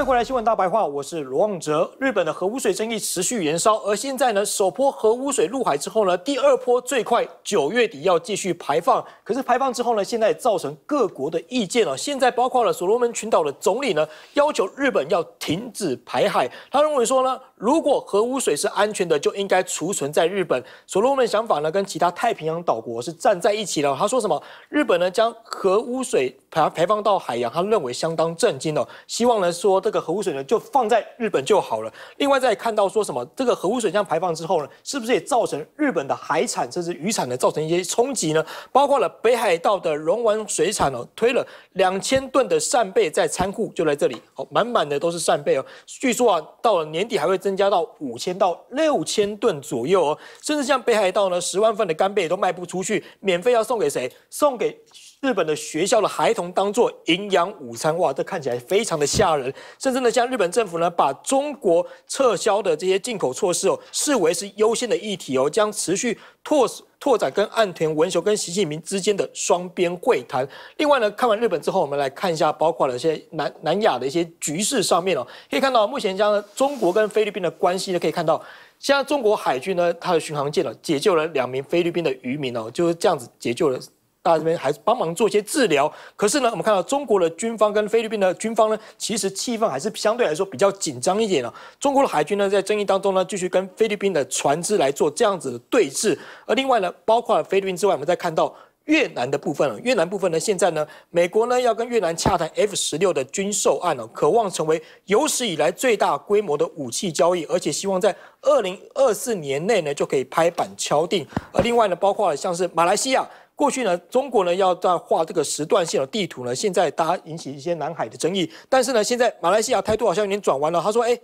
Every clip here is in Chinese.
再回来，新闻大白话，我是罗望哲。日本的核污水争议持续延烧，而现在呢，首波核污水入海之后呢，第二波最快九月底要继续排放。可是排放之后呢，现在造成各国的意见哦。现在包括了所罗门群岛的总理呢，要求日本要停止排海。他认为说呢，如果核污水是安全的，就应该储存在日本。所罗门想法呢，跟其他太平洋岛国是站在一起的。他说什么？日本呢，将核污水排排放到海洋，他认为相当震惊哦。希望呢说。这个核污水呢，就放在日本就好了。另外再看到说什么，这个核污水这样排放之后呢，是不是也造成日本的海产甚至渔产呢，造成一些冲击呢？包括了北海道的龙丸水产哦，推了两千吨的扇贝在仓库就在这里，哦，满满的都是扇贝哦。据说啊，到了年底还会增加到五千到六千吨左右哦。甚至像北海道呢，十万份的干贝都卖不出去，免费要送给谁？送给。日本的学校的孩童当做营养午餐，哇，这看起来非常的吓人。甚至呢，像日本政府呢，把中国撤销的这些进口措施哦，视为是优先的议题哦，将持续拓拓展跟岸田文雄跟习近平之间的双边会谈。另外呢，看完日本之后，我们来看一下，包括了一些南南亚的一些局势上面哦，可以看到目前将中国跟菲律宾的关系呢，可以看到，现在中国海军呢，它的巡航舰呢，解救了两名菲律宾的渔民哦，就是这样子解救了。大家这边还帮忙做一些治疗，可是呢，我们看到中国的军方跟菲律宾的军方呢，其实气氛还是相对来说比较紧张一点了。中国的海军呢，在争议当中呢，继续跟菲律宾的船只来做这样子的对峙。而另外呢，包括菲律宾之外，我们再看到越南的部分了。越南部分呢，现在呢，美国呢要跟越南洽谈 F 十六的军售案哦，渴望成为有史以来最大规模的武器交易，而且希望在二零二四年内呢就可以拍板敲定。而另外呢，包括了像是马来西亚。过去呢，中国呢要在画这个时段性的地图呢，现在大家引起一些南海的争议。但是呢，现在马来西亚态度好像有点转弯了。他说：“哎，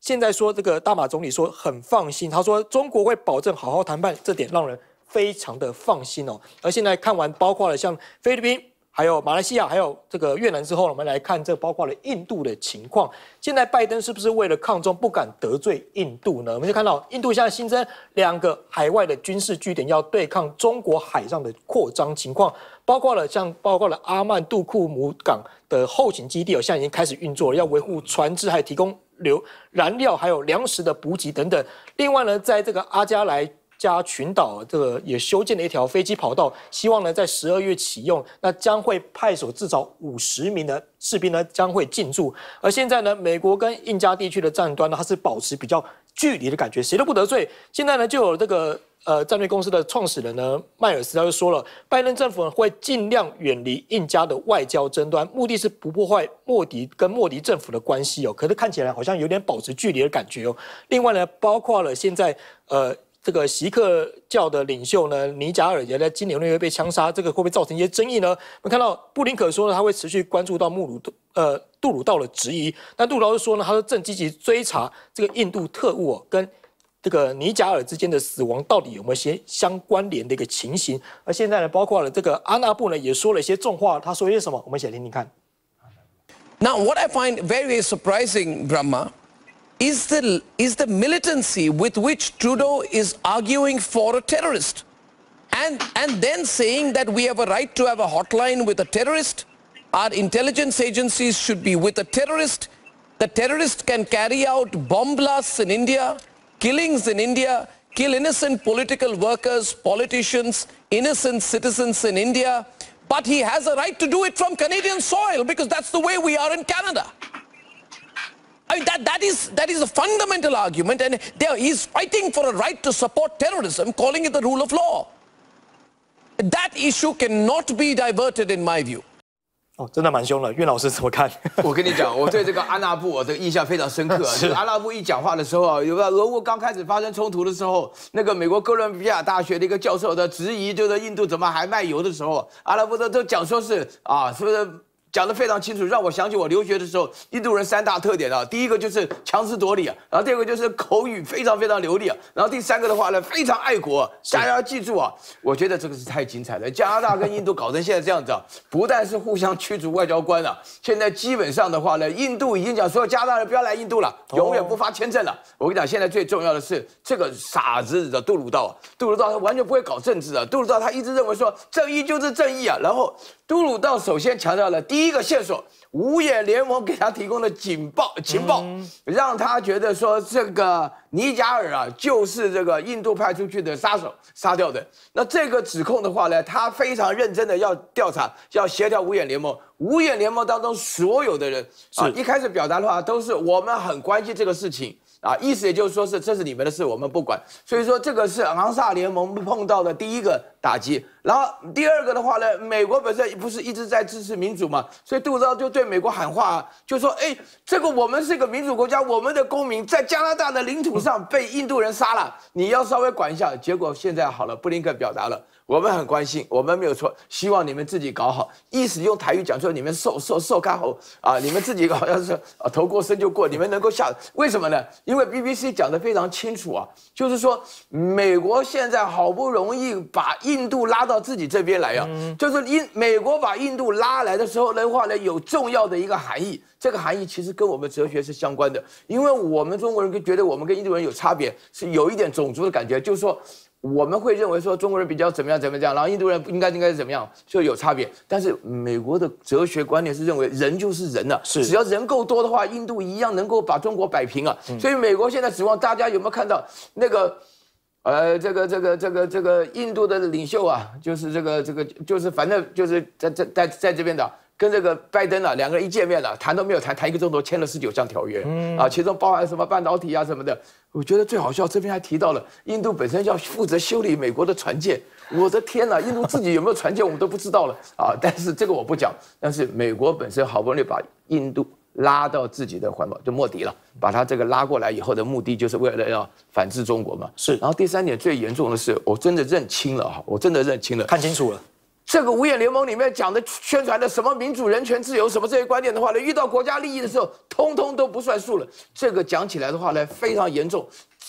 现在说这个大马总理说很放心，他说中国会保证好好谈判，这点让人非常的放心哦。”而现在看完，包括了像菲律宾。还有马来西亚，还有这个越南之后，我们来看这包括了印度的情况。现在拜登是不是为了抗中不敢得罪印度呢？我们就看到印度现在新增两个海外的军事据点，要对抗中国海上的扩张情况，包括了像包括了阿曼杜库姆港的后勤基地，哦现在已经开始运作了，要维护船只，还提供流燃料，还有粮食的补给等等。另外呢，在这个阿加莱。加群岛这个也修建了一条飞机跑道，希望呢在十二月启用。那将会派手至少五十名的士兵呢将会进驻。而现在呢，美国跟印加地区的战端呢，它是保持比较距离的感觉，谁都不得罪。现在呢，就有这个呃战略公司的创始人呢迈尔斯他就说了，拜登政府呢会尽量远离印加的外交争端，目的是不破坏莫迪跟莫迪政府的关系哦。可是看起来好像有点保持距离的感觉哦。另外呢，包括了现在呃。这个锡克教的领袖呢，尼贾尔也在今年六月被枪杀，这个会不会造成一些争议呢？我们看到布林肯说呢，他会持续关注到穆鲁呃杜鲁道的质疑，但杜鲁道说呢，他说正积极追查这个印度特务跟这个尼贾尔之间的死亡到底有没有些相关联的一个情形。而现在呢，包括了这个阿纳布呢，也说了一些重话，他说一些什么？我们一起来听听看。Now, what I find very surprising, Brahma. is the, is the militancy with which Trudeau is arguing for a terrorist. And, and then saying that we have a right to have a hotline with a terrorist. Our intelligence agencies should be with a terrorist. The terrorist can carry out bomb blasts in India, killings in India, kill innocent political workers, politicians, innocent citizens in India. But he has a right to do it from Canadian soil because that's the way we are in Canada. I mean, that, that, is, that is a fundamental argument, and there, he's fighting for a right to support terrorism, calling it the rule of law. That issue cannot be diverted, in my view. 哦，真的蛮凶了。岳老师怎么看？我跟你讲，我对这个安娜布我这个印象非常深刻。就是安娜布一讲话的时候啊，有个俄乌刚开始发生冲突的时候，那个美国哥伦比亚大学的一个教授的质疑，就是印度怎么还卖油的时候，阿拉布都都讲说是啊，是不是？讲得非常清楚，让我想起我留学的时候，印度人三大特点啊，第一个就是强词夺理啊，然后第二个就是口语非常非常流利啊，然后第三个的话呢，非常爱国。大家要记住啊，我觉得这个是太精彩了。加拿大跟印度搞成现在这样子啊，不但是互相驱逐外交官啊，现在基本上的话呢，印度已经讲说加拿大人不要来印度了，永远不发签证了。我跟你讲，现在最重要的是这个傻子的杜鲁道，杜鲁道他完全不会搞政治啊，杜鲁道他一直认为说正义就是正义啊，然后杜鲁道首先强调了第一。第一个线索，五眼联盟给他提供的警报情报，让他觉得说这个尼加尔啊就是这个印度派出去的杀手杀掉的。那这个指控的话呢，他非常认真的要调查，要协调五眼联盟。五眼联盟当中所有的人啊，一开始表达的话都是我们很关心这个事情。啊，意思也就是说是这是你们的事，我们不管。所以说这个是昂萨联盟碰到的第一个打击。然后第二个的话呢，美国本身不是一直在支持民主嘛，所以杜特就对美国喊话，啊就说：哎，这个我们是一个民主国家，我们的公民在加拿大的领土上被印度人杀了，你要稍微管一下。结果现在好了，布林肯表达了。我们很关心，我们没有错，希望你们自己搞好。意思用台语讲说，你们受受受开后啊，你们自己好像是啊头过身就过，你们能够下，为什么呢？因为 BBC 讲的非常清楚啊，就是说美国现在好不容易把印度拉到自己这边来啊，就是印美国把印度拉来的时候的话呢，有重要的一个含义，这个含义其实跟我们哲学是相关的，因为我们中国人跟觉得我们跟印度人有差别，是有一点种族的感觉，就是说。我们会认为说中国人比较怎么样怎么样，然后印度人应该应该是怎么样，就有差别。但是美国的哲学观念是认为人就是人了，是只要人够多的话，印度一样能够把中国摆平啊。所以美国现在指望大家有没有看到那个，呃，这个这个这个这个印度的领袖啊，就是这个这个就是反正就是在在在在这边的。跟这个拜登啊，两个人一见面了，谈都没有谈，谈一个钟头，签了十九项条约，啊，其中包含什么半导体啊什么的。我觉得最好笑，这边还提到了印度本身要负责修理美国的船舰。我的天哪，印度自己有没有船舰，我们都不知道了啊！但是这个我不讲。但是美国本身好不容易把印度拉到自己的环保，就莫迪了，把他这个拉过来以后的目的，就是为了要反制中国嘛。是。然后第三点最严重的是，我真的认清了哈，我真的认清了，看清楚了。这个五眼联盟里面讲的、宣传的什么民主、人权、自由什么这些观点的话呢，遇到国家利益的时候，通通都不算数了。这个讲起来的话呢，非常严重。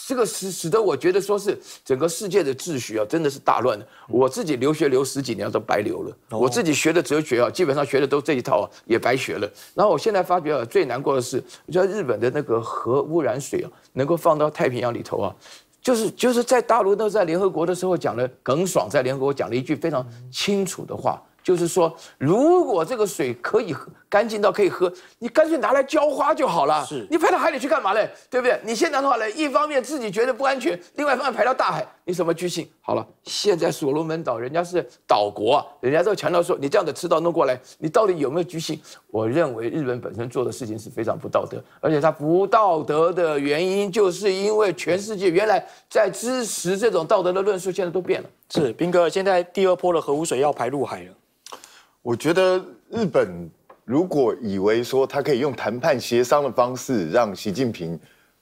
这个使使得我觉得说是整个世界的秩序啊，真的是大乱的。我自己留学留十几年都白留了，我自己学的哲学啊，基本上学的都这一套啊，也白学了。然后我现在发觉啊，最难过的是，我觉得日本的那个核污染水啊，能够放到太平洋里头啊。就是就是在大陆都在联合国的时候讲了，耿爽在联合国讲了一句非常清楚的话。就是说，如果这个水可以喝干净到可以喝，你干脆拿来浇花就好了。是，你排到海里去干嘛嘞？对不对？你现在的话呢，一方面自己觉得不安全，另外一方面排到大海，你什么居心？好了，现在所罗门岛人家是岛国啊，人家都强调说，你这样的吃到弄过来，你到底有没有居心？我认为日本本身做的事情是非常不道德，而且它不道德的原因，就是因为全世界原来在支持这种道德的论述，现在都变了。是，斌哥，现在第二波的核污水要排入海了。我觉得日本如果以为说他可以用谈判协商的方式让习近平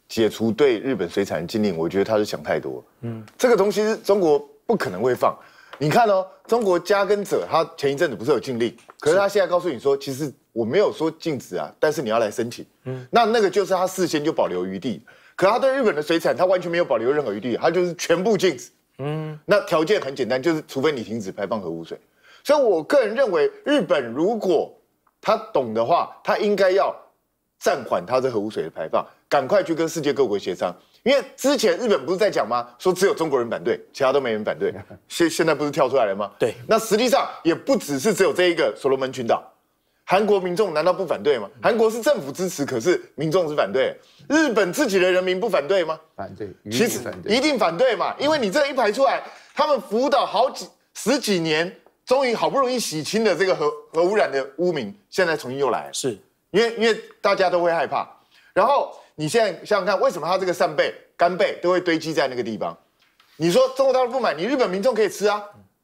解除对日本水产的禁令，我觉得他是想太多。嗯，这个东西中国不可能会放。你看哦，中国加根者他前一阵子不是有禁令，可是他现在告诉你说，其实我没有说禁止啊，但是你要来申请。嗯，那那个就是他事先就保留余地，可他对日本的水产他完全没有保留任何余地，他就是全部禁止。嗯，那条件很简单，就是除非你停止排放核污水。所以，我个人认为，日本如果他懂的话，他应该要暂缓他这核污水的排放，赶快去跟世界各国协商。因为之前日本不是在讲吗？说只有中国人反对，其他都没人反对。现现在不是跳出来了吗？对。那实际上也不只是只有这一个所罗门群岛，韩国民众难道不反对吗？韩国是政府支持，可是民众是反对。日本自己的人民不反对吗？反对，其实一定反对嘛，因为你这一排出来，他们辅导好几十几年。终于好不容易洗清的这个核核污染的污名，现在重新又来，是因为因为大家都会害怕。然后你现在想想看，为什么它这个扇贝、干贝都会堆积在那个地方？你说中国大陆不买，你日本民众可以吃啊。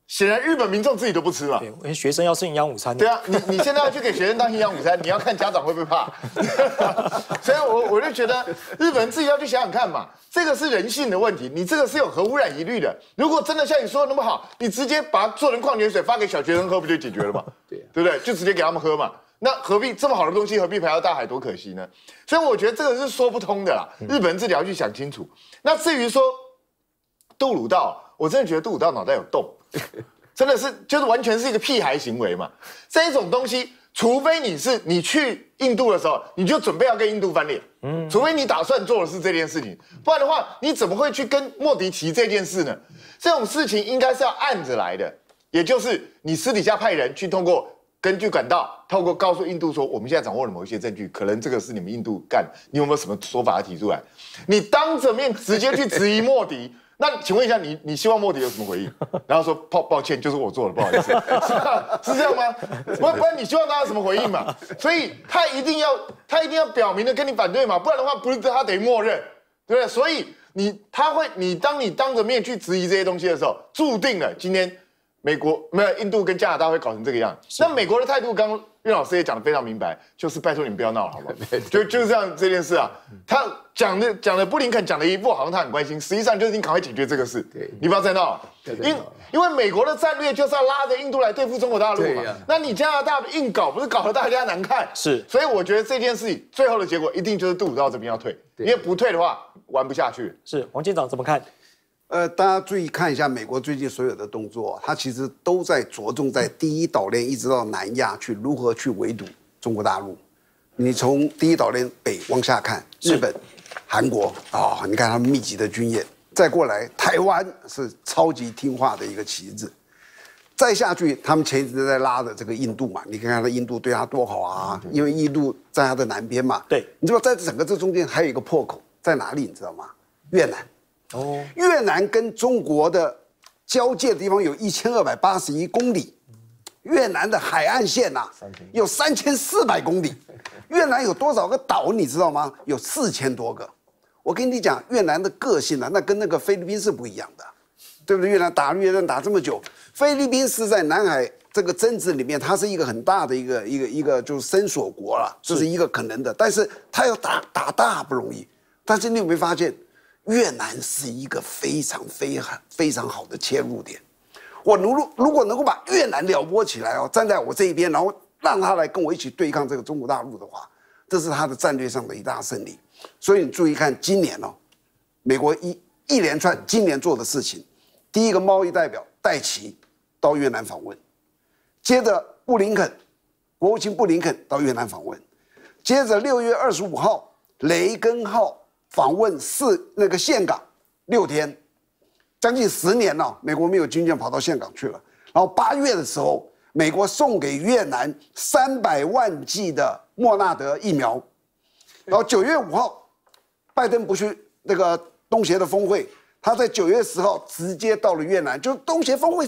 显然日本民众自己都不吃嘛。对，学生要吃营养午餐。对啊，你你现在要去给学生当营养午餐，你要看家长会不会怕。所以我我就觉得日本人自己要去想想看嘛，这个是人性的问题。你这个是有核污染疑虑的。如果真的像你说的那么好，你直接把它做成矿泉水发给小学生喝，不就解决了吗？对，对不对？就直接给他们喝嘛。那何必这么好的东西何必排到大海，多可惜呢？所以我觉得这个是说不通的啦。日本人自己要去想清楚。那至于说杜鲁道，我真的觉得杜鲁道脑袋有洞。真的是，就是完全是一个屁孩行为嘛！这种东西，除非你是你去印度的时候，你就准备要跟印度翻脸，嗯，除非你打算做的是这件事情，不然的话，你怎么会去跟莫迪提这件事呢？这种事情应该是要按着来的，也就是你私底下派人去通过根据管道，透过告诉印度说，我们现在掌握了某一些证据，可能这个是你们印度干，你有没有什么说法要提出来？你当着面直接去质疑莫迪，那请问一下，你你希望莫迪有什么回应？然后说抱抱歉，就是我做的，不好意思，是吧？是这样吗？不不然你希望他有什么回应嘛？所以他一定要他一定要表明的跟你反对嘛，不然的话，不是他得默认，对不对？所以你他会你当你当着面去质疑这些东西的时候，注定了今天。美国没有印度跟加拿大会搞成这个样，那美国的态度，刚刚岳老师也讲得非常明白，就是拜托你们不要闹了，好不好？就就是这样这件事啊，他讲的讲的布林肯讲的一副好像他很关心，实际上就是你赶快解决这个事，你不要再闹，因因为美国的战略就是要拉着印度来对付中国大陆嘛，那你加拿大硬搞，不是搞得大家难看？是，所以我觉得这件事情最后的结果一定就是杜鲁道这边要退，因为不退的话玩不下去。是，王舰长怎么看？呃，大家注意看一下美国最近所有的动作，它其实都在着重在第一岛链一直到南亚去如何去围堵中国大陆。你从第一岛链北往下看，日本、韩国啊，你看他们密集的军演，再过来台湾是超级听话的一个旗子，再下去他们前一直在拉的这个印度嘛，你看看他印度对他多好啊，因为印度在他的南边嘛。对，你知道在整个这中间还有一个破口在哪里？你知道吗？越南。哦，越南跟中国的交界的地方有一千二百八十一公里，越南的海岸线呐有三千四百公里，越南有多少个岛你知道吗？有四千多个。我跟你讲，越南的个性呢，那跟那个菲律宾是不一样的，对不对？越南打越南打这么久，菲律宾是在南海这个争执里面，它是一个很大的一个一个一个就是伸索国了，这是一个可能的，但是它要打打大不容易。但是你有没有发现？越南是一个非常非常非常好的切入点。我如如如果能够把越南撩拨起来哦，站在我这一边，然后让他来跟我一起对抗这个中国大陆的话，这是他的战略上的一大胜利。所以你注意看今年哦，美国一一连串今年做的事情，第一个贸易代表戴奇到越南访问，接着布林肯国务卿布林肯到越南访问，接着六月二十五号雷根号。访问四那个岘港六天，将近十年了，美国没有军舰跑到岘港去了。然后八月的时候，美国送给越南三百万剂的莫纳德疫苗。然后九月五号，拜登不去那个东协的峰会，他在九月十号直接到了越南，就是东协峰会。